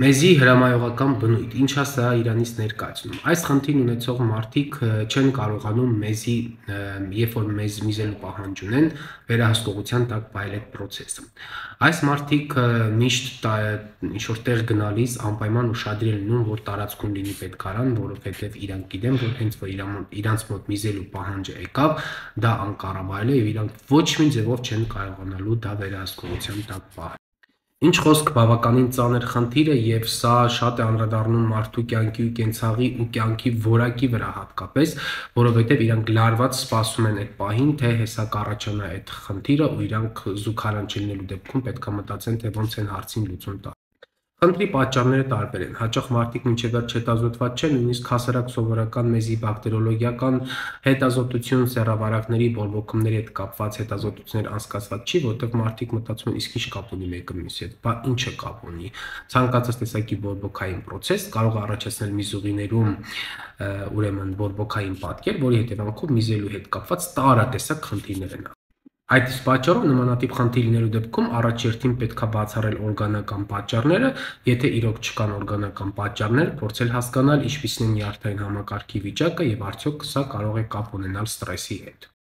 Մեզի հրամայողական բնույթ, ինչա սա իրանից ներկայացնում։ Այս խնդիրն ունեցող մարդիկ չեն կարողանում մեզի, երբ որ մեզ միզելու պահանջ ունեն, վերահսկողության տակ բայել այդ process-ը։ Այս մարդիկ միշտ ինչ որ տեղ գնալիս անպայման ուշադրել լինում, որ տարածքում լինի պետքարան, որովհետև իրանք գիտեն, որ հենց որ իրանց մոտ միզելու պահանջը եկավ, դա անկառավարելի է եւ իրանք ոչ մի ձևով չեն կարողանալու դա վերահսկողության տակ պահել։ Ինչ խոսք բավականին ծանր խնդիր է եւ սա շատ է անդրադառնում մարդու կյանքի ու կենցաղի ու կյանքի որակի վրա հատկապես, որովհետեւ իրանք լարված սպասում են այդ պահին, թե հեսա կառաջանա այդ խնդիրը ու իրանք զուգարան չլինելու դեպքում պետքա մտածեն, թե ոնց են հարցին լուծում տա։ Խնդրի պատճառները տարբեր են։ Հաճախ մարդիկ մինչև վերջ հետազոտված չեն, նույնիսկ հասարակ սովորական մեզի բակտերիոլոգիական հետազոտություն, սեռավարակների բորբոքումների հետ կապված հետազոտություններ անցկացված չի, որտեղ մարդիկ մտածում են իսկ ինչ կապ ունի մեկը մյուսի հետ, բա ինչը կապ ունի։ Ցանկացած տեսակի բորբոքային process կարող է առաջացնել միզուղիներում ուրեմն բորբոքային պատկեր, որի հետևանքով միզելու հետ կապված տարատեսակ խնդիրներ են Այդ իսկ պատճառով նմանատիպ խնդիր լինելու դեպքում առաջերտին պետքա բացառել օրգանական պատճառները, եթե իրոք չկան օրգանական պատճառներ, փորձել հասկանալ ինչպիսին է նյարդային համակարգի վիճակը եւ արդյոք սա կարող է կապ ունենալ ստրեսի հետ։